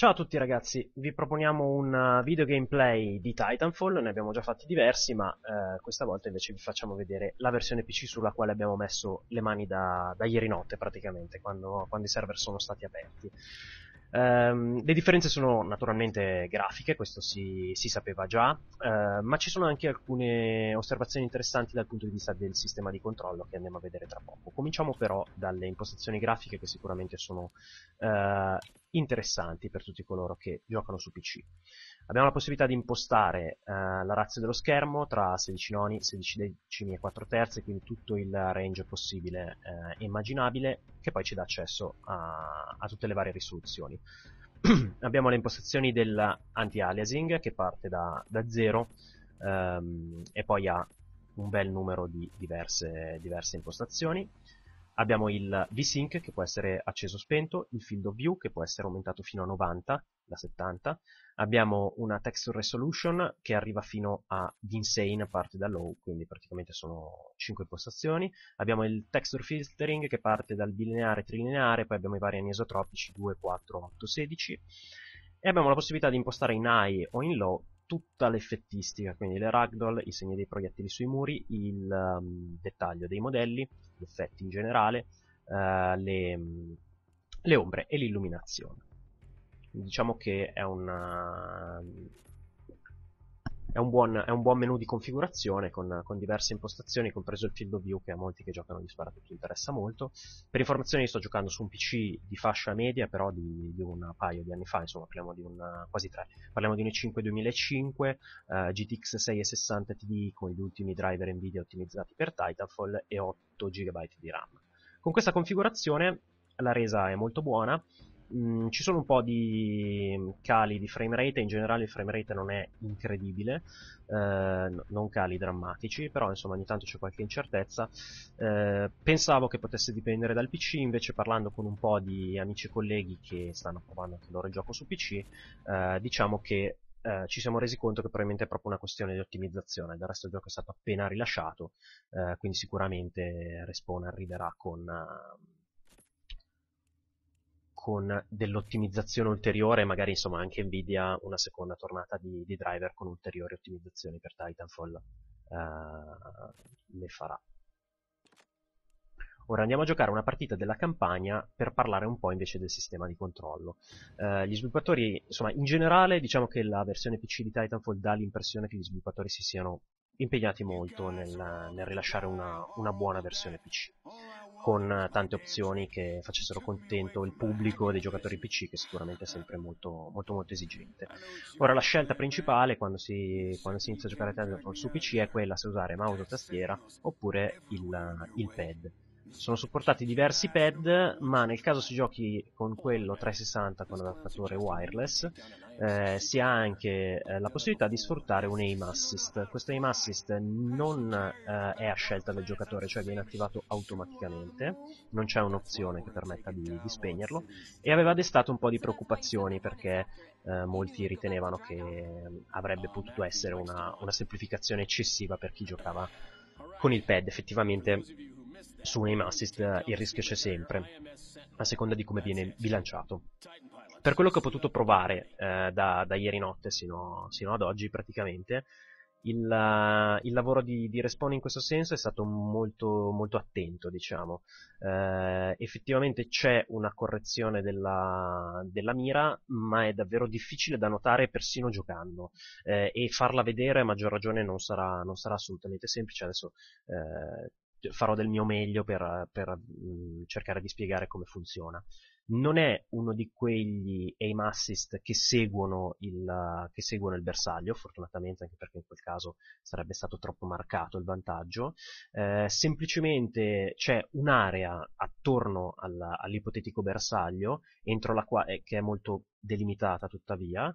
Ciao a tutti ragazzi, vi proponiamo un uh, video gameplay di Titanfall, ne abbiamo già fatti diversi, ma eh, questa volta invece vi facciamo vedere la versione PC sulla quale abbiamo messo le mani da, da ieri notte praticamente, quando, quando i server sono stati aperti. Um, le differenze sono naturalmente grafiche, questo si, si sapeva già, uh, ma ci sono anche alcune osservazioni interessanti dal punto di vista del sistema di controllo che andiamo a vedere tra poco. Cominciamo però dalle impostazioni grafiche che sicuramente sono uh, interessanti per tutti coloro che giocano su PC. Abbiamo la possibilità di impostare uh, la razza dello schermo tra 16 noni, 16 decimi e 4 terzi, quindi tutto il range possibile e immaginabile, che poi ci dà accesso a, a tutte le varie risoluzioni. abbiamo le impostazioni dell'anti-aliasing che parte da, 0 um, e poi ha un bel numero di diverse, diverse impostazioni. Abbiamo il VSync che può essere acceso o spento, il Field of View che può essere aumentato fino a 90 da 70, abbiamo una Texture Resolution che arriva fino a Insane parte da Low, quindi praticamente sono 5 impostazioni, abbiamo il Texture Filtering che parte dal bilineare trilineare, poi abbiamo i vari anisotropici 2, 4, 8, 16 e abbiamo la possibilità di impostare in high o in low tutta l'effettistica, quindi le ragdoll, i segni dei proiettili sui muri, il um, dettaglio dei modelli, gli effetti in generale, uh, le, um, le ombre e l'illuminazione. Diciamo che è una, è un, buon, è un buon menu di configurazione con, con, diverse impostazioni, compreso il field of view che a molti che giocano di sparatutto interessa molto. Per informazioni sto giocando su un PC di fascia media, però di, di un paio di anni fa, insomma parliamo di un quasi tre. Parliamo di un i5 2005, uh, GTX 660 TD con gli ultimi driver Nvidia ottimizzati per Titanfall e 8 GB di RAM. Con questa configurazione la resa è molto buona, Mm, ci sono un po' di cali di frame rate, in generale il frame rate non è incredibile, eh, non cali drammatici, però insomma ogni tanto c'è qualche incertezza. Eh, pensavo che potesse dipendere dal PC, invece parlando con un po' di amici e colleghi che stanno provando anche loro il gioco su PC, eh, diciamo che eh, ci siamo resi conto che probabilmente è proprio una questione di ottimizzazione. Del resto il gioco è stato appena rilasciato, eh, quindi sicuramente Respawn arriverà con con dell'ottimizzazione ulteriore, magari insomma anche Nvidia una seconda tornata di, di driver con ulteriori ottimizzazioni per Titanfall uh, le farà. Ora andiamo a giocare una partita della campagna per parlare un po' invece del sistema di controllo. Uh, gli sviluppatori, insomma, in generale diciamo che la versione PC di Titanfall dà l'impressione che gli sviluppatori si siano impegnati molto nel, nel rilasciare una, una buona versione PC con tante opzioni che facessero contento il pubblico dei giocatori PC che sicuramente è sempre molto molto molto esigente. Ora la scelta principale quando si, quando si inizia a giocare a Titanfall su PC è quella se usare mouse o tastiera oppure il, il pad sono supportati diversi pad, ma nel caso si giochi con quello 360 con adattatore wireless, eh, si ha anche eh, la possibilità di sfruttare un aim assist. Questo aim assist non eh, è a scelta del giocatore, cioè viene attivato automaticamente, non c'è un'opzione che permetta di, di spegnerlo, e aveva destato un po' di preoccupazioni perché eh, molti ritenevano che avrebbe potuto essere una, una semplificazione eccessiva per chi giocava con il pad. Effettivamente su un aim assist il rischio c'è sempre, a seconda di come viene bilanciato. Per quello che ho potuto provare eh, da, da, ieri notte sino, sino, ad oggi praticamente, il, uh, il lavoro di, di, Respawn in questo senso è stato molto, molto attento, diciamo. Eh, effettivamente c'è una correzione della, della, mira, ma è davvero difficile da notare persino giocando. Eh, e farla vedere a maggior ragione non sarà, non sarà assolutamente semplice. Adesso eh, farò del mio meglio per, per mh, cercare di spiegare come funziona. Non è uno di quegli aim assist che seguono, il, che seguono il bersaglio, fortunatamente anche perché in quel caso sarebbe stato troppo marcato il vantaggio, eh, semplicemente c'è un'area attorno alla, all'ipotetico bersaglio, quale, che è molto delimitata tuttavia,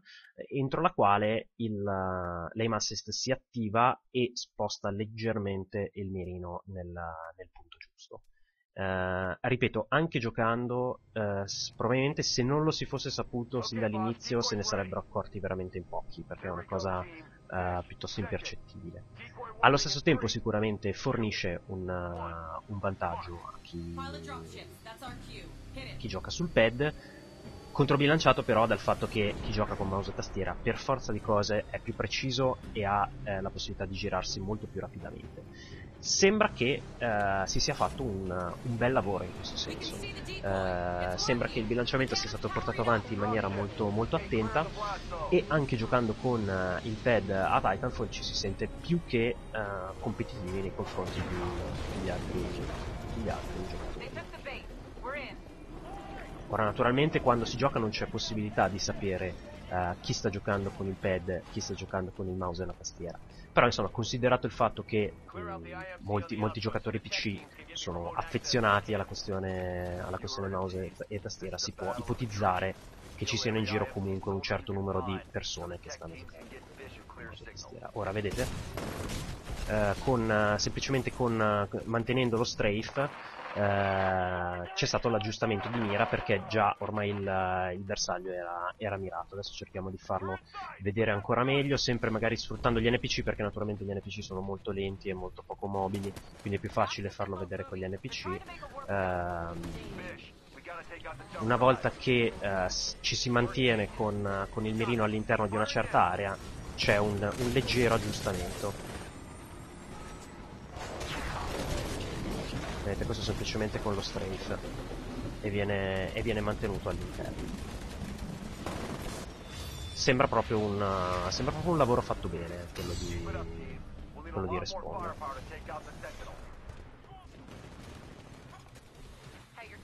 entro la quale il, l'aim assist si attiva e sposta leggermente il mirino nel, nel punto giusto. Uh, ripeto, anche giocando, uh, probabilmente se non lo si fosse saputo sin dall'inizio se ne sarebbero accorti veramente in pochi, perché è una cosa uh, piuttosto impercettibile. Allo stesso tempo sicuramente fornisce un, un vantaggio a chi, chi gioca sul pad, controbilanciato però dal fatto che chi gioca con mouse e tastiera per forza di cose è più preciso e ha eh, la possibilità di girarsi molto più rapidamente. Sembra che eh, si sia fatto un, un, bel lavoro in questo senso. Eh, sembra che il bilanciamento sia stato portato avanti in maniera molto, molto attenta e anche giocando con eh, il pad a Titanfall ci si sente più che eh, competitivi nei confronti di, di altri, di altri giocatori. Ora naturalmente quando si gioca non c'è possibilità di sapere uh, chi sta giocando con il pad, chi sta giocando con il mouse e la tastiera. Però insomma, considerato il fatto che um, molti, molti, giocatori PC sono affezionati alla questione, alla questione mouse e, tastiera, si può ipotizzare che ci siano in giro comunque un certo numero di persone che stanno giocando con mouse tastiera. Ora vedete, uh, con, uh, semplicemente con, mantenendo lo strafe eh, c'è stato l'aggiustamento di mira perché già ormai il, il bersaglio era, era, mirato. Adesso cerchiamo di farlo vedere ancora meglio, sempre magari sfruttando gli NPC perché naturalmente gli NPC sono molto lenti e molto poco mobili, quindi è più facile farlo vedere con gli NPC. Eh, una volta che eh, ci si mantiene con, con, il mirino all'interno di una certa area c'è un, un leggero aggiustamento vedete questo semplicemente con lo strafe e viene, e viene mantenuto all'interno. Sembra proprio, una, sembra proprio un lavoro fatto bene quello di, quello di Respawn.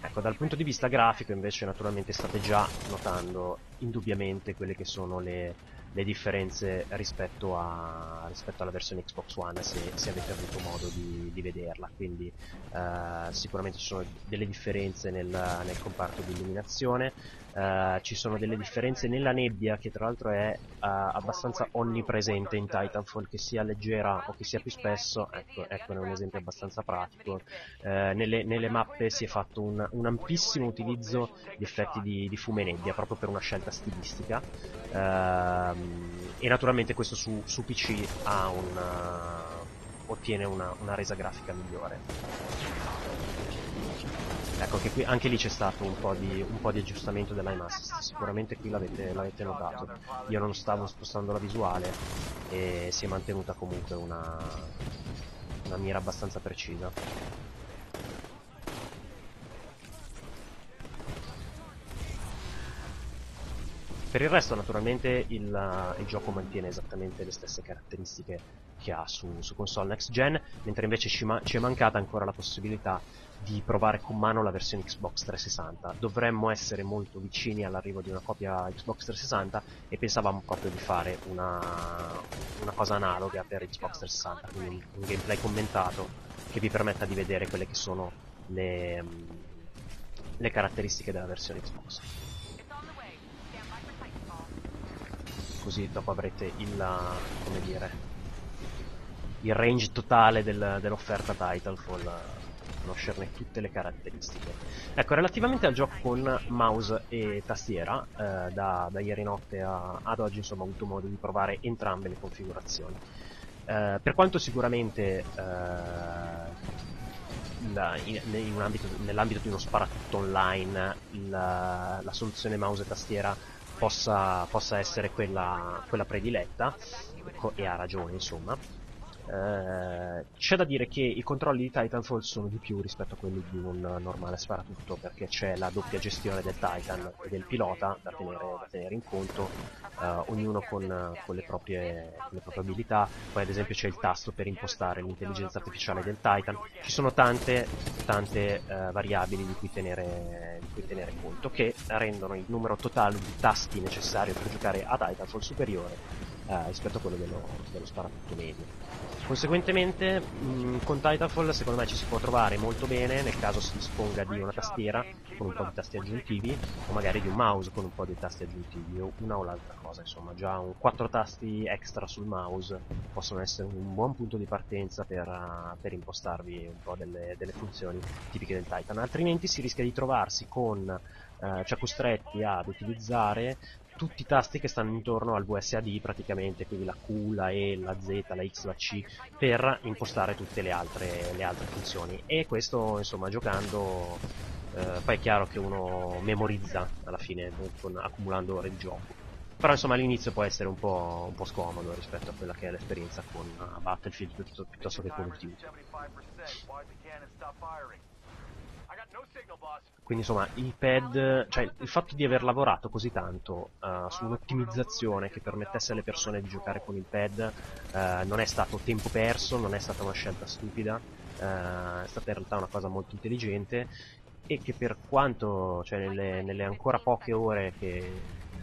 Ecco, dal punto di vista grafico invece naturalmente state già notando indubbiamente quelle che sono le, le differenze rispetto, a, rispetto, alla versione Xbox One se, se avete avuto modo di, di vederla. Quindi uh, sicuramente ci sono delle differenze nel, nel comparto di illuminazione uh, ci sono delle differenze nella nebbia che tra l'altro è uh, abbastanza onnipresente in Titanfall che sia leggera o che sia più spesso ecco, ecco è un esempio abbastanza pratico. Nelle, nelle, mappe si è fatto un, un ampissimo utilizzo di effetti di, di fume nebbia proprio per una scelta stilistica e naturalmente questo su, su PC una, ottiene una, una, resa grafica migliore. Ecco che qui anche lì c'è stato un po' di, un po di aggiustamento dell'ime assist, sicuramente qui l'avete, notato. Io non stavo spostando la visuale e si è mantenuta comunque una, una mira abbastanza precisa. Per il resto naturalmente il, il, gioco mantiene esattamente le stesse caratteristiche che ha su, su console next gen, mentre invece ci, ma- ci, è mancata ancora la possibilità di provare con mano la versione Xbox 360. Dovremmo essere molto vicini all'arrivo di una copia Xbox 360 e pensavamo proprio di fare una, una cosa analoga per Xbox 360, quindi un, gameplay commentato che vi permetta di vedere quelle che sono le, le caratteristiche della versione Xbox. Così dopo avrete il, come dire, il range totale del, dell'offerta Titanfall conoscerne tutte le caratteristiche. Ecco, relativamente al gioco con mouse e tastiera, eh, da, da, ieri notte a, ad oggi insomma ho avuto modo di provare entrambe le configurazioni. Eh, per quanto sicuramente eh, in, in ambito, nell'ambito di uno sparatutto online la, la soluzione mouse e tastiera possa, possa essere quella, quella prediletta, e ha ragione insomma, eh, c'è da dire che i controlli di Titanfall sono di più rispetto a quelli di un normale sparatutto perché c'è la doppia gestione del Titan e del pilota da tenere, da tenere in conto, eh, ognuno con, con, le proprie, le proprie, abilità, poi ad esempio c'è il tasto per impostare l'intelligenza artificiale del Titan, ci sono tante, tante eh, variabili di cui, tenere, di cui tenere conto che rendono il numero totale di tasti necessario per giocare a Titanfall superiore eh, rispetto a quello dello, dello sparatutto medio. Conseguentemente mh, con Titanfall secondo me ci si può trovare molto bene nel caso si disponga di una tastiera con un po' di tasti aggiuntivi o magari di un mouse con un po' di tasti aggiuntivi o una o l'altra cosa, insomma già un 4 tasti extra sul mouse possono essere un buon punto di partenza per, uh, per impostarvi un po' delle, delle, funzioni tipiche del Titan, altrimenti si rischia di trovarsi con, uh, cioè costretti ad utilizzare tutti i tasti che stanno intorno al VSAD praticamente, quindi la Q, la E, la Z, la X, la C, per impostare tutte le altre, le altre funzioni. E questo, insomma, giocando eh, poi è chiaro che uno memorizza alla fine con, accumulando ore di gioco. Però insomma all'inizio può essere un po', un po', scomodo rispetto a quella che è l'esperienza con uh, Battlefield piuttosto, piuttosto che of Duty. Quindi insomma il pad, cioè il fatto di aver lavorato così tanto uh, su un'ottimizzazione che permettesse alle persone di giocare con il pad uh, non è stato tempo perso, non è stata una scelta stupida, uh, è stata in realtà una cosa molto intelligente e che per quanto, cioè nelle, nelle ancora poche ore che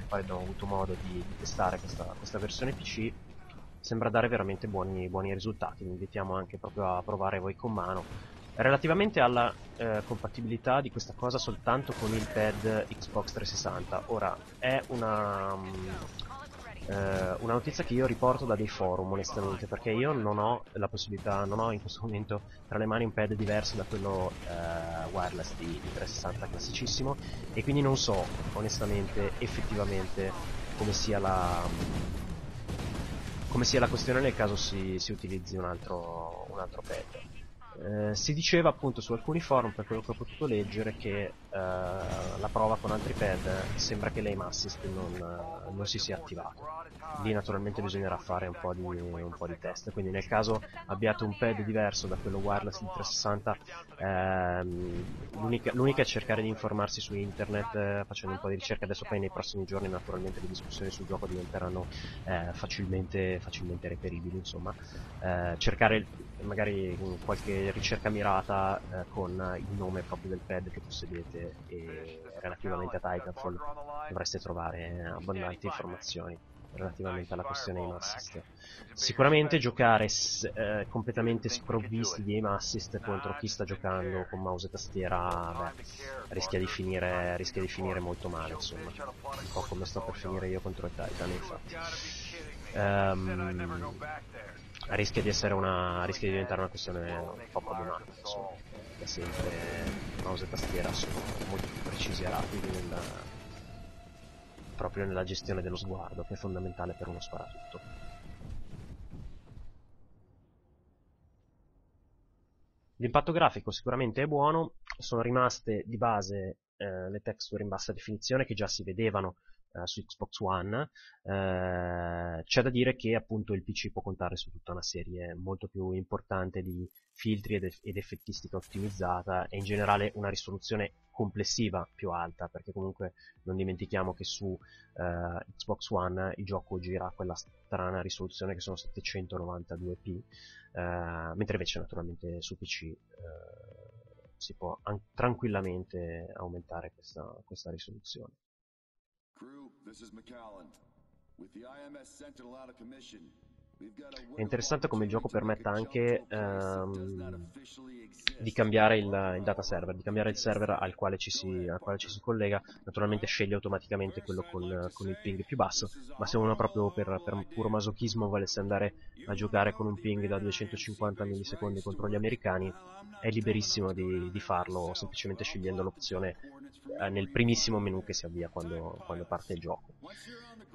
poi abbiamo avuto modo di, di testare questa, questa, versione PC sembra dare veramente buoni, buoni risultati, vi invitiamo anche proprio a provare voi con mano Relativamente alla eh, compatibilità di questa cosa soltanto con il pad Xbox 360, ora è una, um, eh, una notizia che io riporto da dei forum onestamente, perché io non ho la possibilità, non ho in questo momento tra le mani un pad diverso da quello eh, wireless di, di 360 classicissimo e quindi non so onestamente effettivamente come sia la come sia la questione nel caso si, si utilizzi un altro, un altro pad. Eh, si diceva appunto su alcuni forum, per quello che ho potuto leggere, che eh, la prova con altri pad sembra che l'aim assist non, eh, non, si sia attivato. Lì naturalmente bisognerà fare un po, di, un po' di test, quindi nel caso abbiate un pad diverso da quello wireless di 360, ehm, l'unica, l'unica, è cercare di informarsi su internet eh, facendo un po' di ricerca, adesso poi nei prossimi giorni naturalmente le discussioni sul gioco diventeranno eh, facilmente, facilmente reperibili, insomma. cercare magari qualche ricerca mirata eh, con il nome proprio del pad che possedete e relativamente a Titanfall dovreste trovare abbondanti informazioni relativamente alla questione aim assist. Sicuramente giocare eh, completamente sprovvisti di aim assist contro chi sta giocando con mouse e tastiera beh, rischia, di finire, rischia di finire molto male, insomma. Un po' come sto per finire io contro il Titan, infatti. Um, rischia di essere una rischia di diventare una questione un po' problematica insomma. da sempre mouse e tastiera sono molto più precisi e rapidi nel, proprio nella gestione dello sguardo che è fondamentale per uno sparatutto. L'impatto grafico sicuramente è buono sono rimaste di base eh, le texture in bassa definizione che già si vedevano eh, su Xbox One, eh, c'è da dire che appunto il PC può contare su tutta una serie molto più importante di filtri ed, ed effettistica ottimizzata e in generale una risoluzione complessiva più alta perché comunque non dimentichiamo che su eh, Xbox One il gioco gira a quella strana risoluzione che sono 792p eh, mentre invece naturalmente su PC eh, si può tranquillamente aumentare questa, questa risoluzione Crew, this is McAllen. With the IMS Sentinel out of commission, è interessante come il gioco permetta anche ehm, di cambiare il, il, data server, di cambiare il server al quale ci si, quale ci si collega, naturalmente sceglie automaticamente quello con, con, il ping più basso, ma se uno proprio per, per puro masochismo volesse andare a giocare con un ping da 250 millisecondi contro gli americani, è liberissimo di, di farlo semplicemente scegliendo l'opzione eh, nel primissimo menu che si avvia quando, quando parte il gioco.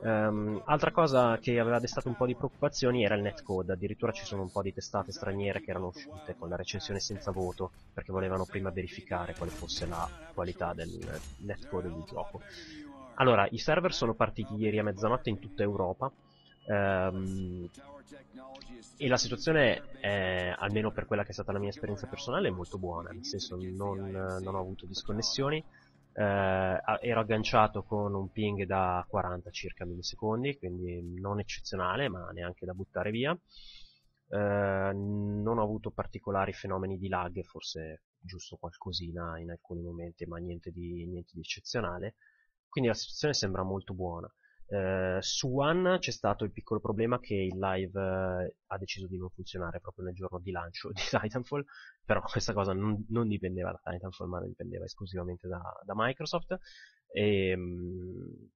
Um, altra cosa che aveva destato un po' di preoccupazioni era il netcode, addirittura ci sono un po' di testate straniere che erano uscite con la recensione senza voto perché volevano prima verificare quale fosse la qualità del netcode del gioco. Allora, i server sono partiti ieri a mezzanotte in tutta Europa um, e la situazione, è, almeno per quella che è stata la mia esperienza personale, è molto buona, nel senso non, non ho avuto disconnessioni eh, ero agganciato con un ping da 40 circa millisecondi, quindi non eccezionale, ma neanche da buttare via. Eh, non ho avuto particolari fenomeni di lag, forse giusto qualcosina in alcuni momenti, ma niente di, niente di eccezionale. Quindi la situazione sembra molto buona. Eh, su One c'è stato il piccolo problema che il live eh, ha deciso di non funzionare proprio nel giorno di lancio di Titanfall, però questa cosa non, non dipendeva da Titanfall ma dipendeva esclusivamente da, da Microsoft. E, mh,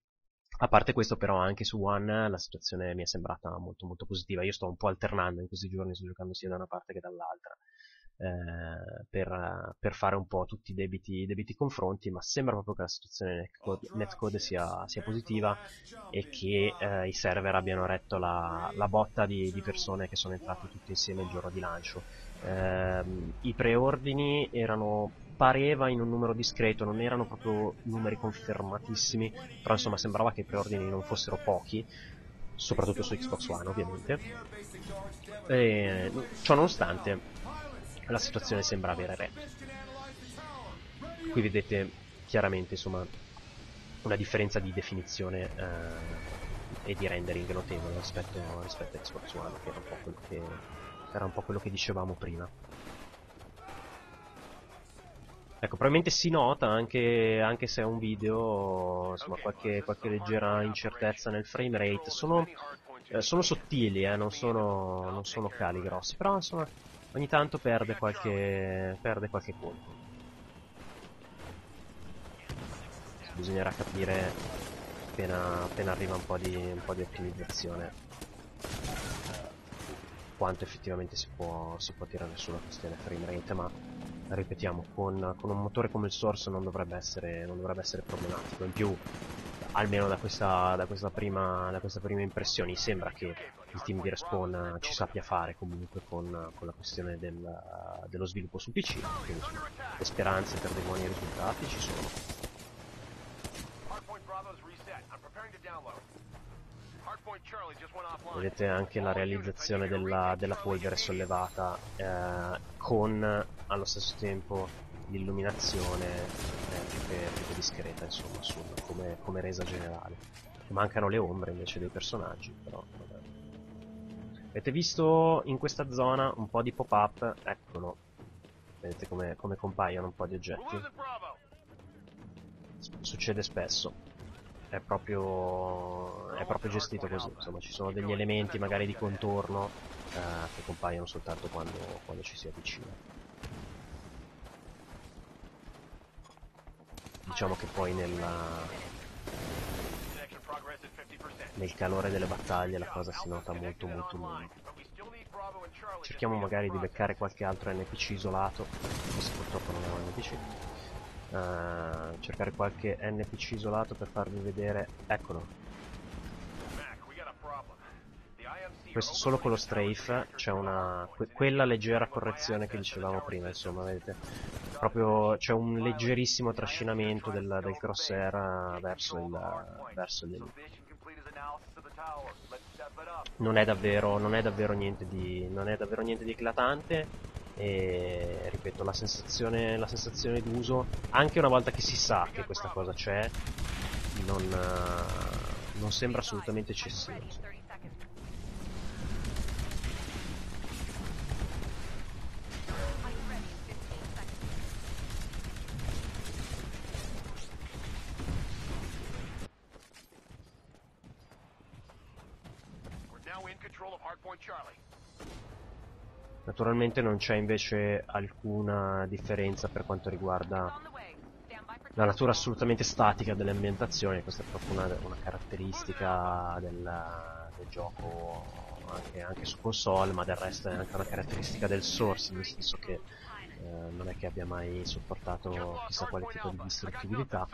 a parte questo però anche su One la situazione mi è sembrata molto molto positiva, io sto un po' alternando in questi giorni, sto giocando sia da una parte che dall'altra eh, per, per, fare un po' tutti i debiti, debiti, confronti, ma sembra proprio che la situazione netcode, netcode sia, sia, positiva e che eh, i server abbiano retto la, la botta di, di, persone che sono entrate tutte insieme il giorno di lancio. Eh, I preordini erano pareva in un numero discreto, non erano proprio numeri confermatissimi, però insomma sembrava che i preordini non fossero pochi, soprattutto su Xbox One ovviamente. E, ciò nonostante la situazione sembra avere retto. Qui vedete chiaramente insomma una differenza di definizione eh, e di rendering notevole rispetto, rispetto a Xbox One, che era un po' quello che, era un po' quello che dicevamo prima. Ecco, probabilmente si nota anche, anche se è un video, insomma, qualche, qualche leggera incertezza nel frame rate. Sono, eh, sono sottili, eh, non, sono, non sono cali grossi, però insomma, ogni tanto perde qualche, perde qualche colpo. Bisognerà capire appena, appena arriva un po' di, un po di ottimizzazione quanto effettivamente si può, si può tirare sulla questione frame rate, ma ripetiamo, con, con, un motore come il Source non dovrebbe essere, non dovrebbe essere problematico. In più, almeno da questa, da, questa prima, da questa prima impressione, sembra che il team di Respawn ci sappia fare comunque con, con la questione del, dello sviluppo su PC, quindi le speranze per dei buoni risultati ci sono. Vedete anche la realizzazione della, della polvere sollevata eh, con allo stesso tempo l'illuminazione eh, più, che, più, che, discreta insomma sul, come, come, resa generale. Mancano le ombre invece dei personaggi, però vabbè. Avete visto in questa zona un po' di pop-up? Eccolo. Vedete come, come compaiono un po' di oggetti? Succede spesso è proprio, è proprio gestito così, insomma ci sono degli elementi magari di contorno eh, che compaiono soltanto quando, quando ci si avvicina. Diciamo che poi nella, nel calore delle battaglie la cosa si nota molto molto molto. Cerchiamo magari di beccare qualche altro NPC isolato, questo purtroppo non è un NPC uh, cercare qualche NPC isolato per farvi vedere eccolo. Questo solo con lo strafe c'è una que quella leggera correzione che dicevamo prima insomma vedete. Proprio c'è un leggerissimo trascinamento del, del crosshair verso il verso il non è davvero non è davvero niente di non è davvero niente di eclatante. E ripeto la sensazione, la sensazione d'uso anche una volta che si sa che questa cosa c'è non, non sembra assolutamente eccessiva Naturalmente non c'è invece alcuna differenza per quanto riguarda la natura assolutamente statica delle ambientazioni, questa è proprio una, una caratteristica del, del gioco anche, anche, su console, ma del resto è anche una caratteristica del source, nel senso che eh, non è che abbia mai sopportato chissà quale tipo di distruttibilità.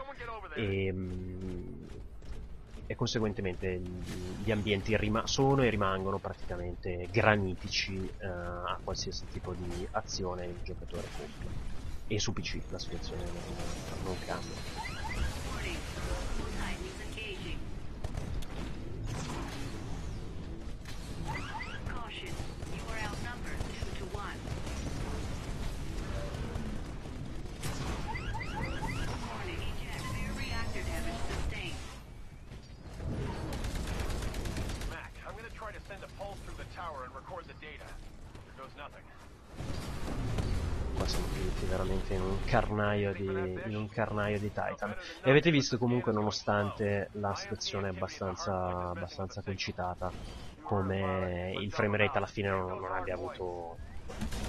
e, mh, e conseguentemente gli ambienti sono e rimangono praticamente granitici eh, a qualsiasi tipo di azione il giocatore compie. E su PC la situazione non, non cambia. Veramente in un carnaio di, in un carnaio di Titan. E avete visto comunque nonostante la situazione abbastanza, abbastanza concitata, come il frame rate alla fine non, non abbia avuto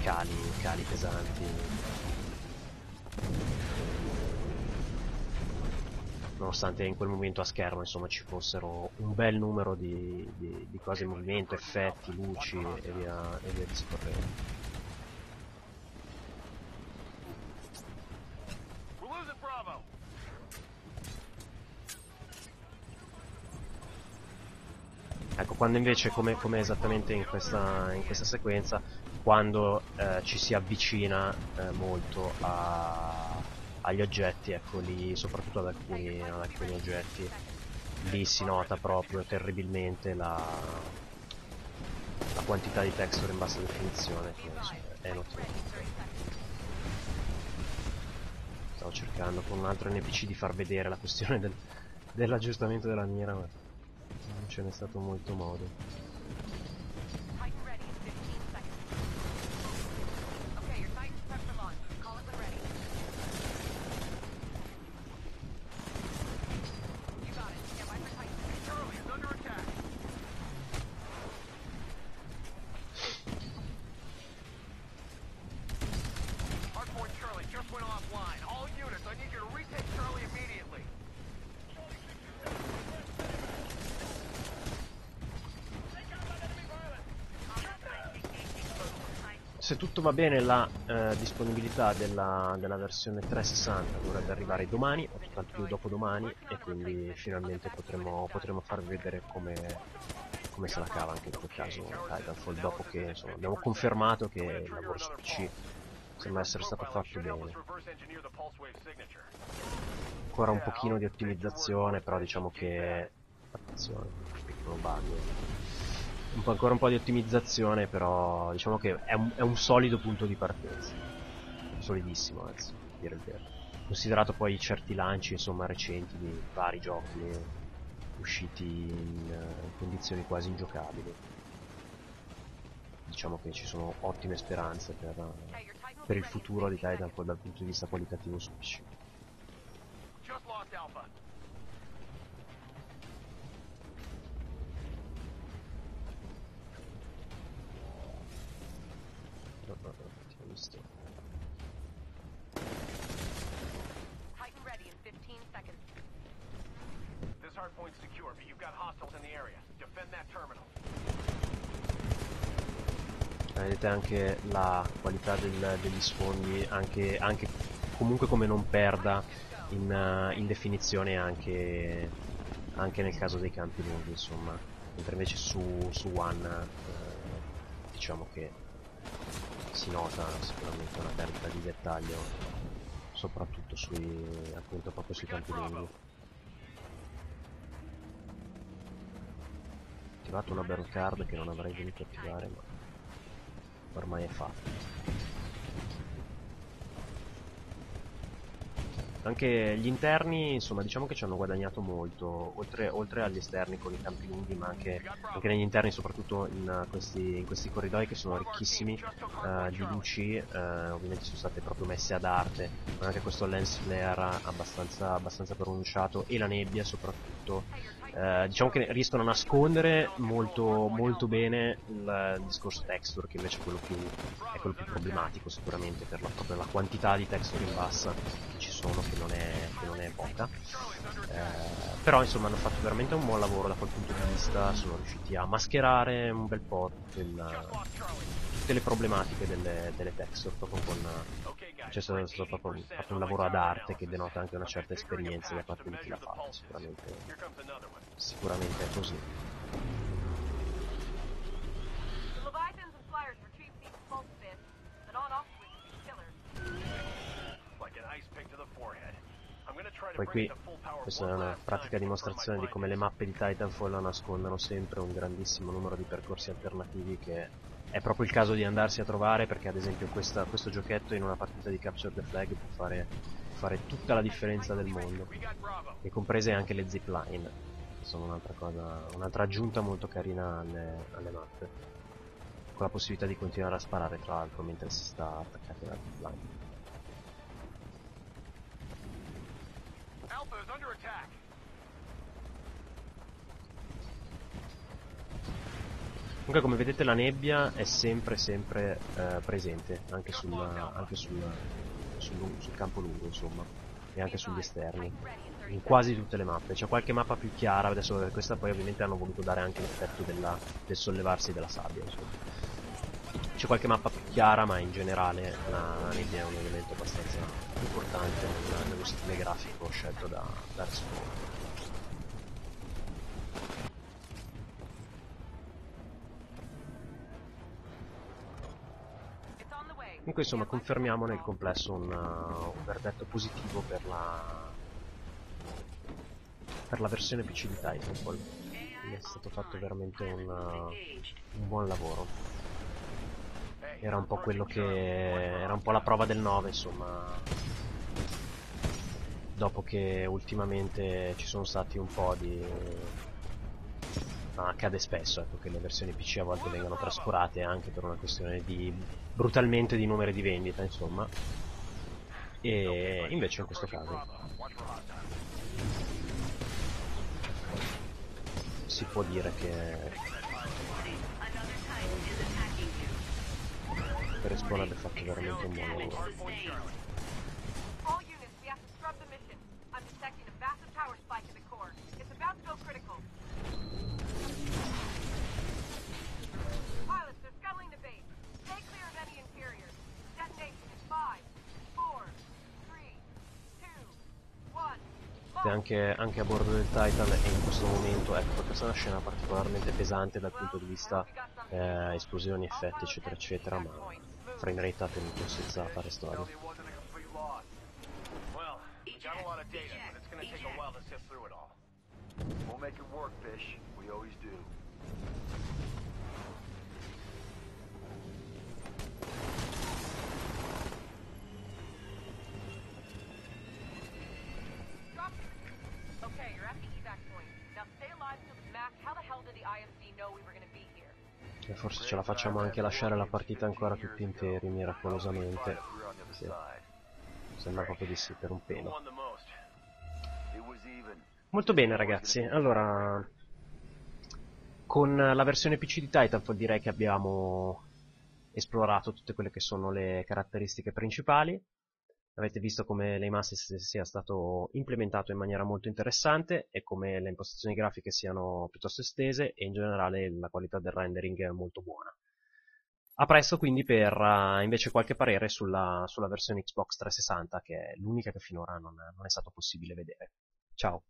cali, cali pesanti. Nonostante in quel momento a schermo insomma ci fossero un bel numero di, di, di cose in movimento, effetti, luci e via, e via discorrendo. Quando invece, come, come esattamente in questa, in questa, sequenza, quando eh, ci si avvicina eh, molto a, agli oggetti, ecco lì, soprattutto ad alcuni, ad alcuni oggetti, lì si nota proprio terribilmente la, la quantità di texture in bassa definizione che è notevole. Stavo cercando con un altro NPC di far vedere la questione del, dell'aggiustamento della mira, ma non ce n'è stato molto modo. Se tutto va bene la eh, disponibilità della, della, versione 360 dovrebbe arrivare domani o tanto più dopodomani e quindi finalmente potremo, potremo farvi vedere come, come, se la cava anche in quel caso Titanfall dopo che insomma, abbiamo confermato che il lavoro su PC sembra essere stato fatto bene. Ancora un pochino di ottimizzazione però diciamo che attenzione piccolo bug un po', ancora un po' di ottimizzazione, però diciamo che è un, è un solido punto di partenza. Solidissimo, anzi, dire il vero. Considerato poi certi lanci, insomma, recenti di vari giochi usciti in uh, condizioni quasi ingiocabili. Diciamo che ci sono ottime speranze per, per il futuro di Titanfall dal punto di vista qualitativo su PC. Vedete anche la qualità del, degli sfondi anche, anche, comunque come non perda in, uh, in definizione anche, anche, nel caso dei campi lunghi insomma. Mentre invece su, su One uh, diciamo che si nota sicuramente una perdita di dettaglio soprattutto sui, appunto proprio sui campi lunghi. Attivato una battle card che non avrei voluto attivare ma ormai è fatto anche gli interni insomma diciamo che ci hanno guadagnato molto oltre, oltre agli esterni con i campi lunghi ma anche, anche negli interni soprattutto in questi, in questi, corridoi che sono ricchissimi uh, di luci uh, ovviamente sono state proprio messe ad arte. Ma anche questo lens flare abbastanza, abbastanza pronunciato e la nebbia soprattutto eh, diciamo che riescono a nascondere molto, molto bene il, il, discorso texture che invece è quello più, è quello più problematico sicuramente per la, proprio la quantità di texture in bassa sono che non è, che non è poca. Eh, però insomma hanno fatto veramente un buon lavoro da quel punto di vista sono riusciti a mascherare un bel po' il, tutte le problematiche delle, delle texture proprio con c'è stato, stato proprio fatto un lavoro ad arte che denota anche una certa esperienza da parte di chi l'ha fatto sicuramente sicuramente è così poi qui questa è una pratica dimostrazione di come le mappe di Titanfall nascondano sempre un grandissimo numero di percorsi alternativi che è proprio il caso di andarsi a trovare perché ad esempio questa, questo giochetto in una partita di Capture the Flag può fare, fare tutta la differenza del mondo e comprese anche le zipline che sono un'altra cosa un'altra aggiunta molto carina alle, alle mappe con la possibilità di continuare a sparare tra l'altro mentre si sta attaccati alla zipline Comunque come vedete la nebbia è sempre sempre eh, presente anche, sul, anche sul, sul, sul, campo lungo insomma e anche sugli esterni in quasi tutte le mappe. C'è qualche mappa più chiara adesso questa poi ovviamente hanno voluto dare anche l'effetto del sollevarsi della sabbia c'è qualche mappa più chiara ma in generale la nebbia è un elemento abbastanza importante nello stile grafico scelto da, da Respawn Comunque insomma confermiamo nel complesso un, uh, un verdetto positivo per la, per la versione PC di Titanfall. È stato fatto veramente un, uh, un buon lavoro. Era un po' quello che... era un po' la prova del 9 insomma. Dopo che ultimamente ci sono stati un po' di ma accade spesso ecco, che le versioni PC a volte vengano trascurate anche per una questione di brutalmente di numeri di vendita insomma. E invece in questo caso si può dire che Respawn abbia fatto veramente un buon lavoro anche, anche, a bordo del Titan e in questo momento ecco questa è una scena particolarmente pesante dal punto di vista eh, esplosioni, effetti eccetera eccetera ma frame rate ha tenuto senza fare storia We'll make it work, Fish. E forse ce la facciamo anche lasciare la partita ancora tutti interi, miracolosamente. Sì. Sembra proprio di sì, per un pelo. Molto bene ragazzi, allora... Con la versione PC di Titanfall direi che abbiamo esplorato tutte quelle che sono le caratteristiche principali avete visto come l'Emasis sia stato implementato in maniera molto interessante e come le impostazioni grafiche siano piuttosto estese e in generale la qualità del rendering è molto buona. A presto quindi per uh, invece qualche parere sulla, sulla, versione Xbox 360 che è l'unica che finora non, non è stato possibile vedere. Ciao!